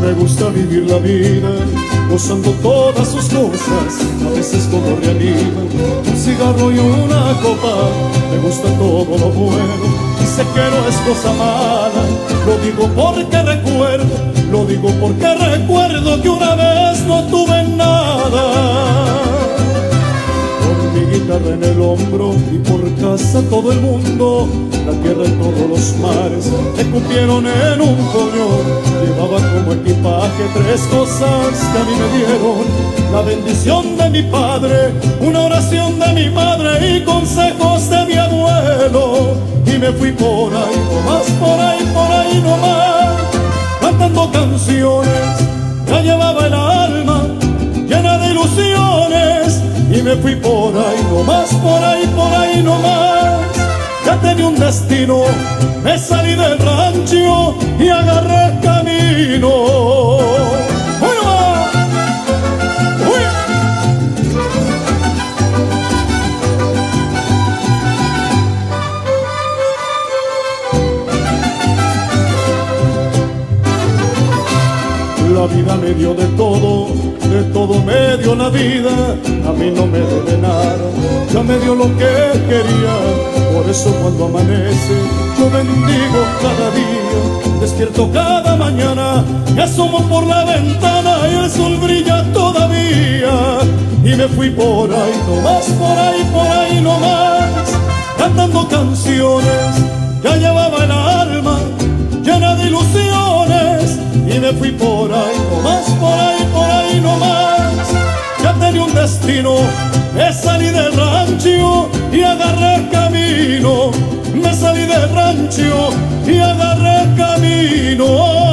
Me gusta vivir la vida, gozando todas sus cosas, a veces como reanima, un cigarro y una copa. Me gusta todo lo bueno, y sé que no es cosa mala, lo digo porque recuerdo, lo digo porque recuerdo que una vez no tuve nada guitarra en el hombro y por casa todo el mundo, la tierra y todos los mares me cupieron en un puño. Llevaba como equipaje tres cosas que a mí me dieron, la bendición de mi padre, una oración de mi madre y consejos me fui por ahí, más por ahí, por ahí nomás, cantando canciones, ya llevaba el alma llena de ilusiones y me fui por ahí nomás, por ahí, por ahí nomás. Ya tenía un destino, me salí del rancho y agarré el camino. La vida me dio de todo, de todo me dio la vida, a mí no me debe nada, ya me dio lo que quería, por eso cuando amanece yo bendigo cada día, despierto cada mañana, me asomo por la ventana y el sol brilla todavía, y me fui por ahí nomás, por ahí, por ahí nomás, cantando canciones, ya llevaba el alma llena de ilusiones, y me fui por me salí del rancho y agarré camino, me salí del rancho y agarré camino.